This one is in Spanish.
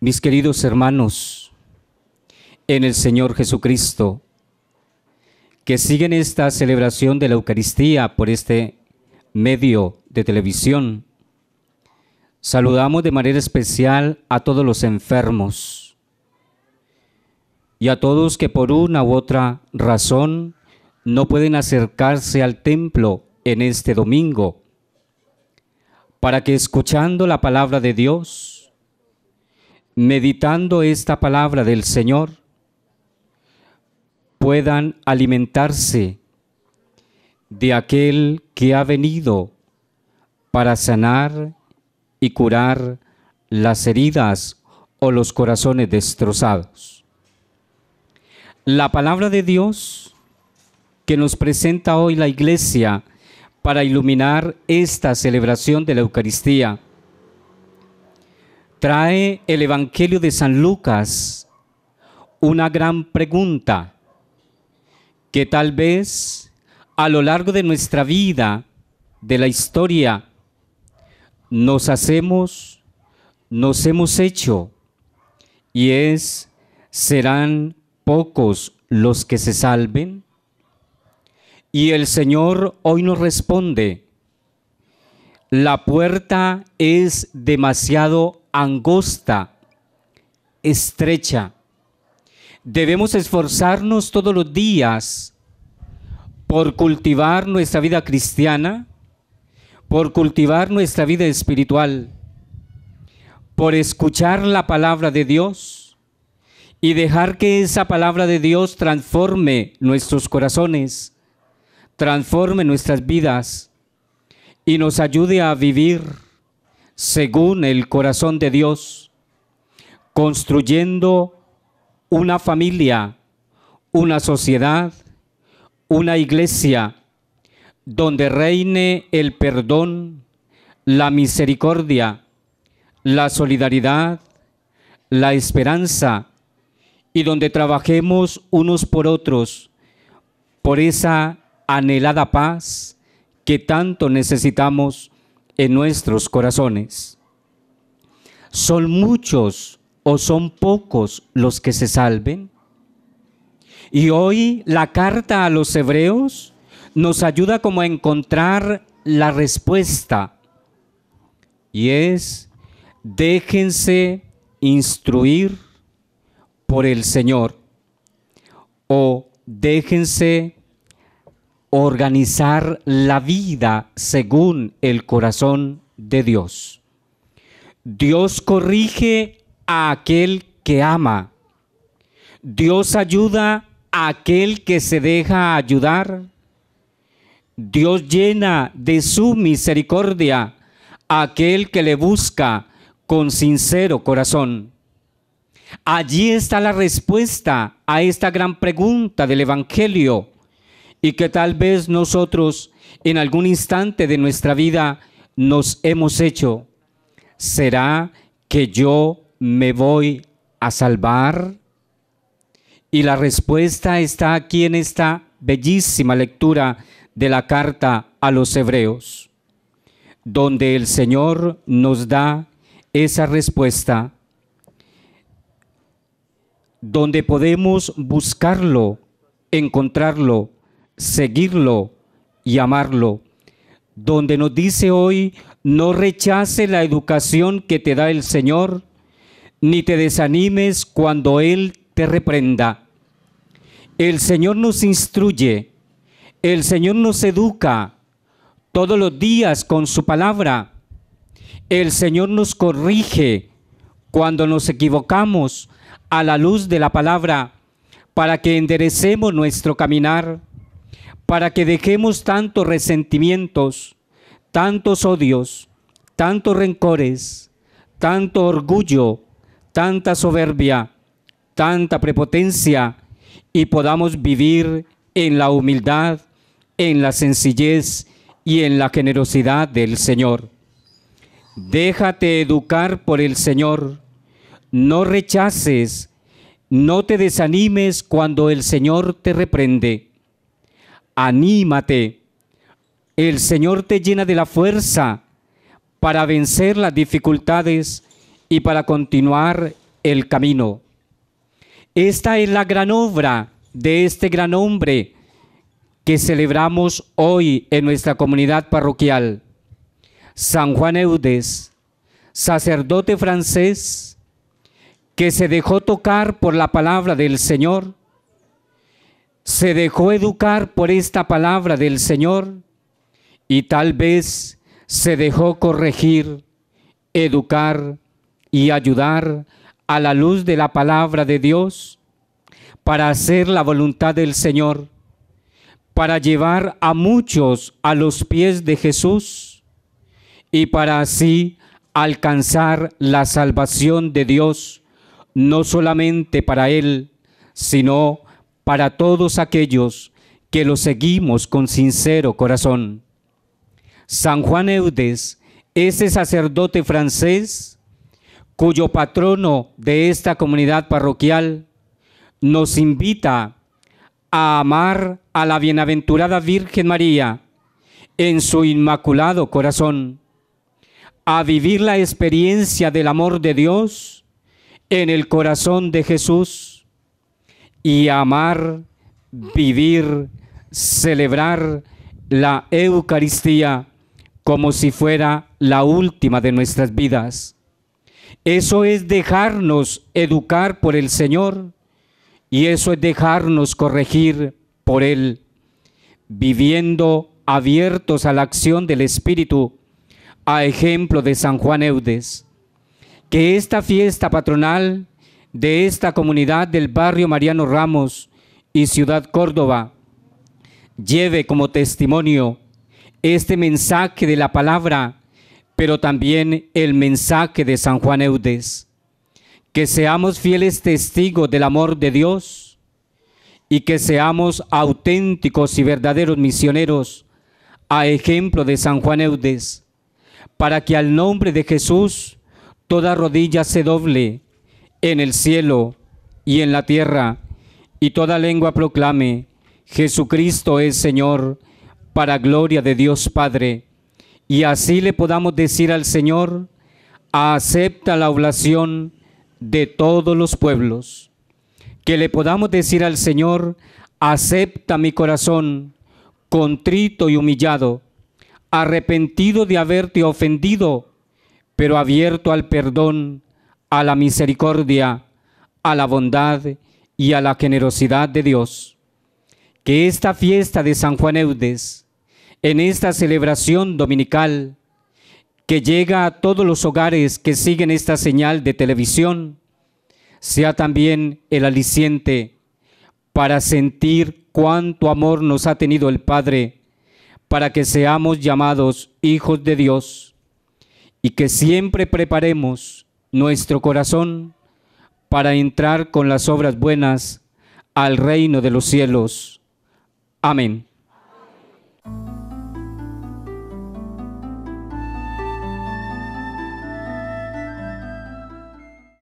Mis queridos hermanos, en el Señor Jesucristo, que siguen esta celebración de la Eucaristía por este medio de televisión, saludamos de manera especial a todos los enfermos y a todos que por una u otra razón no pueden acercarse al templo en este domingo, para que escuchando la palabra de Dios, meditando esta palabra del Señor, puedan alimentarse de aquel que ha venido para sanar y curar las heridas o los corazones destrozados. La palabra de Dios que nos presenta hoy la iglesia para iluminar esta celebración de la Eucaristía trae el Evangelio de San Lucas una gran pregunta que tal vez a lo largo de nuestra vida, de la historia, nos hacemos, nos hemos hecho, y es, ¿serán pocos los que se salven? Y el Señor hoy nos responde, la puerta es demasiado angosta, estrecha. Debemos esforzarnos todos los días por cultivar nuestra vida cristiana, por cultivar nuestra vida espiritual, por escuchar la palabra de Dios y dejar que esa palabra de Dios transforme nuestros corazones, transforme nuestras vidas y nos ayude a vivir según el corazón de Dios, construyendo una familia, una sociedad, una iglesia donde reine el perdón, la misericordia, la solidaridad, la esperanza y donde trabajemos unos por otros por esa anhelada paz que tanto necesitamos en nuestros corazones. ¿Son muchos o son pocos los que se salven? Y hoy la carta a los hebreos nos ayuda como a encontrar la respuesta. Y es, déjense instruir por el Señor o déjense organizar la vida según el corazón de Dios. Dios corrige a aquel que ama. Dios ayuda a aquel que se deja ayudar. Dios llena de su misericordia a aquel que le busca con sincero corazón. Allí está la respuesta a esta gran pregunta del Evangelio y que tal vez nosotros en algún instante de nuestra vida nos hemos hecho. ¿Será que yo me voy a salvar? Y la respuesta está aquí en esta bellísima lectura de la carta a los hebreos, donde el Señor nos da esa respuesta, donde podemos buscarlo, encontrarlo seguirlo y amarlo. Donde nos dice hoy, no rechace la educación que te da el Señor, ni te desanimes cuando Él te reprenda. El Señor nos instruye, el Señor nos educa todos los días con su palabra. El Señor nos corrige cuando nos equivocamos a la luz de la palabra para que enderecemos nuestro caminar para que dejemos tantos resentimientos, tantos odios, tantos rencores, tanto orgullo, tanta soberbia, tanta prepotencia y podamos vivir en la humildad, en la sencillez y en la generosidad del Señor. Déjate educar por el Señor, no rechaces, no te desanimes cuando el Señor te reprende anímate. El Señor te llena de la fuerza para vencer las dificultades y para continuar el camino. Esta es la gran obra de este gran hombre que celebramos hoy en nuestra comunidad parroquial. San Juan Eudes, sacerdote francés, que se dejó tocar por la palabra del Señor, se dejó educar por esta palabra del Señor y tal vez se dejó corregir, educar y ayudar a la luz de la palabra de Dios para hacer la voluntad del Señor, para llevar a muchos a los pies de Jesús y para así alcanzar la salvación de Dios, no solamente para Él, sino para todos aquellos que lo seguimos con sincero corazón. San Juan Eudes, ese sacerdote francés, cuyo patrono de esta comunidad parroquial nos invita a amar a la bienaventurada Virgen María en su inmaculado corazón, a vivir la experiencia del amor de Dios en el corazón de Jesús y amar, vivir, celebrar la Eucaristía como si fuera la última de nuestras vidas. Eso es dejarnos educar por el Señor y eso es dejarnos corregir por Él, viviendo abiertos a la acción del Espíritu, a ejemplo de San Juan Eudes. Que esta fiesta patronal de esta comunidad del barrio Mariano Ramos y Ciudad Córdoba lleve como testimonio este mensaje de la palabra pero también el mensaje de San Juan Eudes, que seamos fieles testigos del amor de Dios y que seamos auténticos y verdaderos misioneros a ejemplo de San Juan Eudes, para que al nombre de Jesús toda rodilla se doble en el cielo y en la tierra, y toda lengua proclame, Jesucristo es Señor, para gloria de Dios Padre y así le podamos decir al Señor, acepta la oblación de todos los pueblos. Que le podamos decir al Señor, acepta mi corazón, contrito y humillado, arrepentido de haberte ofendido, pero abierto al perdón, a la misericordia, a la bondad y a la generosidad de Dios. Que esta fiesta de San Juan Eudes, en esta celebración dominical que llega a todos los hogares que siguen esta señal de televisión, sea también el aliciente para sentir cuánto amor nos ha tenido el Padre, para que seamos llamados hijos de Dios y que siempre preparemos nuestro corazón para entrar con las obras buenas al reino de los cielos. Amén.